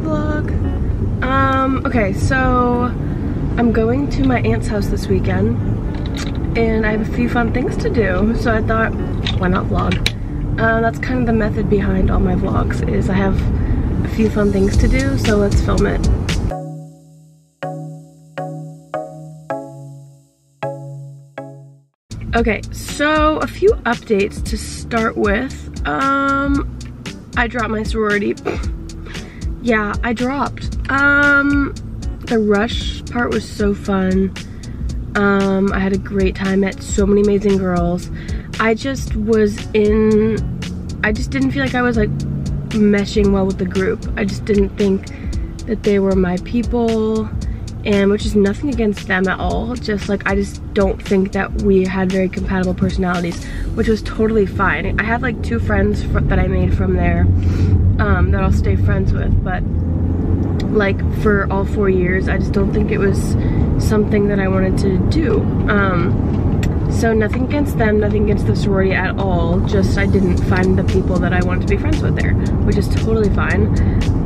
vlog. Um, okay, so I'm going to my aunt's house this weekend and I have a few fun things to do. So I thought, why not vlog? Uh, that's kind of the method behind all my vlogs is I have a few fun things to do, so let's film it. Okay, so a few updates to start with. Um, I dropped my sorority. yeah, I dropped. Um, the rush part was so fun. Um, I had a great time, met so many amazing girls. I just was in, I just didn't feel like I was like meshing well with the group. I just didn't think that they were my people and which is nothing against them at all just like I just don't think that we had very compatible personalities which was totally fine I have like two friends that I made from there um, that I'll stay friends with but like for all four years I just don't think it was something that I wanted to do um, so nothing against them nothing against the sorority at all just I didn't find the people that I wanted to be friends with there which is totally fine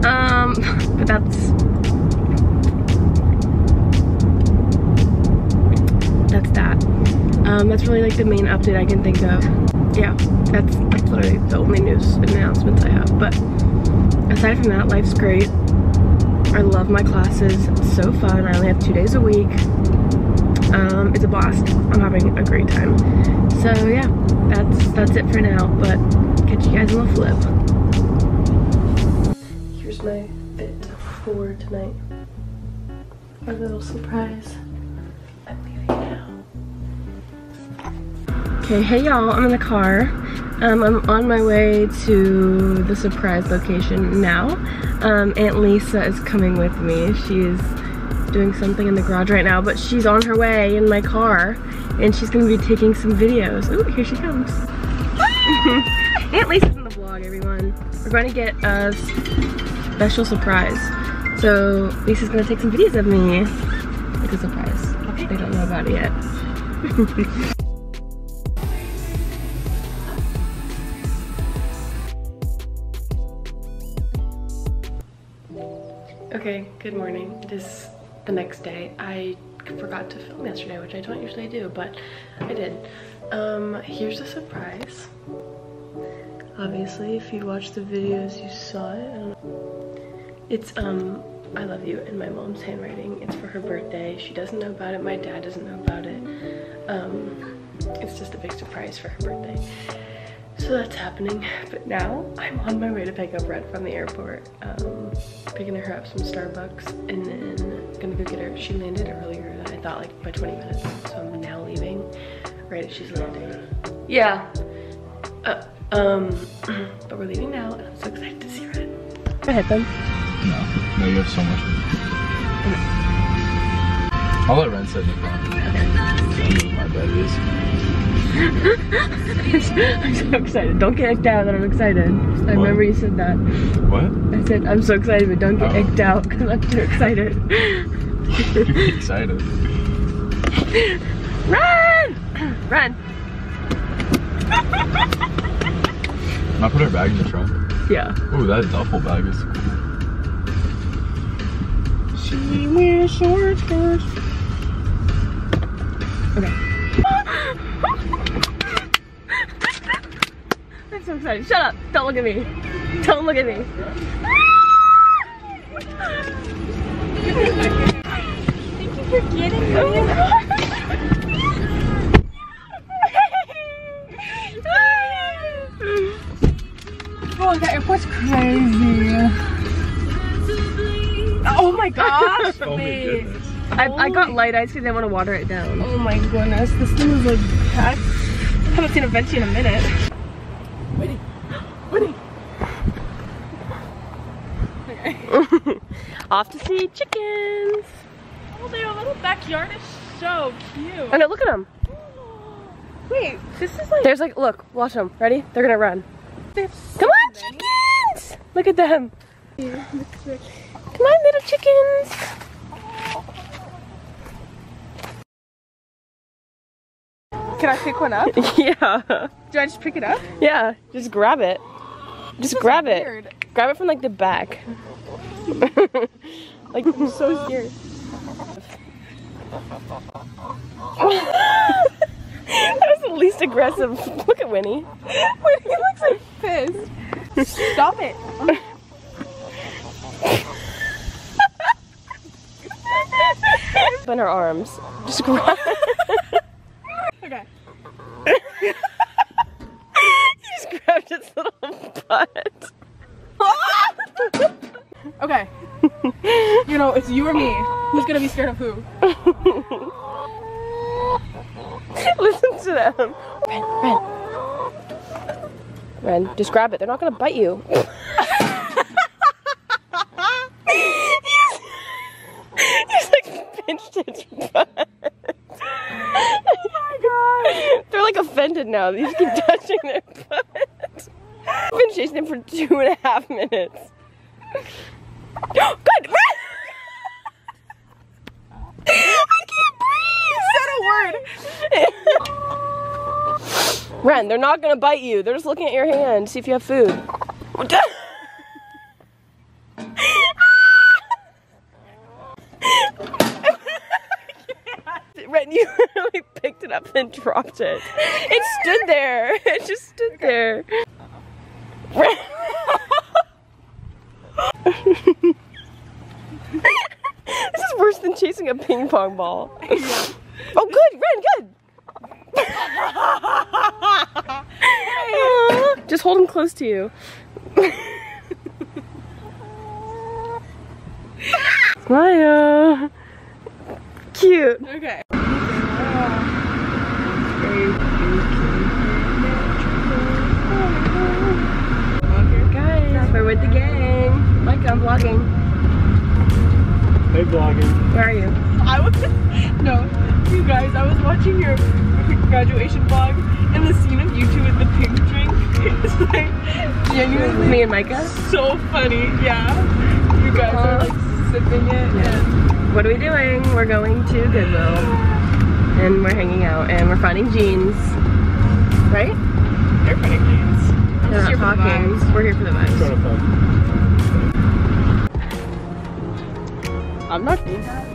um, but that's that's that. Um, that's really like the main update I can think of. Yeah, that's, that's literally the only news announcements I have. But aside from that, life's great. I love my classes. It's so fun. I only have two days a week. Um, it's a blast. I'm having a great time. So yeah, that's that's it for now. But catch you guys on the flip. Here's my bit for tonight. A little surprise. I'm leaving now. Okay, hey y'all, I'm in the car. Um, I'm on my way to the surprise location now. Um, Aunt Lisa is coming with me. She's doing something in the garage right now, but she's on her way in my car and she's gonna be taking some videos. Oh, here she comes. Aunt Lisa's in the vlog, everyone. We're going to get a special surprise. So Lisa's gonna take some videos of me. Like a surprise. Okay. They don't know about it yet. Okay, good morning. It is the next day. I forgot to film yesterday, which I don't usually do, but I did. Um, here's a surprise. Obviously, if you watched the videos, you saw it. It's, um, I love you in my mom's handwriting. It's for her birthday. She doesn't know about it. My dad doesn't know about it. Um, it's just a big surprise for her birthday. So that's happening. But now I'm on my way to pick up Red from the airport. Um, picking her up some Starbucks and then gonna go get her. She landed earlier than I thought, like by 20 minutes. So I'm now leaving right as she's landing. Yeah. Uh, um, but we're leaving now and I'm so excited to see Red. Go ahead then. No, no, you have so much. I'll let Ren sit in the car. Okay. My bed is. I'm so excited. Don't get icked out that I'm excited. I remember you said that. What? I said, I'm so excited, but don't get oh. icked out because I'm too excited. excited. Run! Run! Can I put her bag in the trunk? Yeah. Oh, that duffel bag is cool. She wears short skirts. Okay. I'm so excited. Shut up. Don't look at me. Don't look at me. Thank you for getting me. my I, I got oh. light ice because I want to water it down. Oh my goodness, this thing is like packed. I haven't seen a venti in a minute. Winnie, Winnie. Okay. Off to see chickens. Oh, their little backyard is so cute. Oh, I know, look at them. Wait, this is like... There's like, look, watch them. Ready? They're gonna run. So Come on, many. chickens! Look at them. Come on, little chickens. Can I pick one up? yeah. Do I just pick it up? Yeah, just grab it. Just grab it. Grab it from like the back. like I'm so scared. that was the least aggressive. Look at Winnie. Wait, he looks like pissed. Stop it. In her arms. Just grab. He just grabbed its little butt. Okay. You know, it's you or me. Who's gonna be scared of who? Listen to them. Ren, Ren. Ren, just grab it. They're not gonna bite you. Now. They just keep touching their butt. I've been chasing them for two and a half minutes. Good. I can't breathe. Said a word. Ren, they're not gonna bite you. They're just looking at your hand, see if you have food. Ren, you literally picked it up and dropped it. It stood there. It just stood there. Ren. this is worse than chasing a ping pong ball. Oh, good, Ren, good. Just hold him close to you. Smile. Cute. Okay. Guys, we're with the gang. Mike, I'm vlogging. Hey, vlogging. Where are you? I was no, you guys. I was watching your graduation vlog, and the scene of you two with the pink drink is like genuinely Me and Micah? so funny. Yeah, you guys are like sipping it, and What are we doing? We're going to Goodwill and we're hanging out and we're finding jeans. Right? They're finding jeans. I'm They're not talking. The we're here for the vibes. I'm not doing that.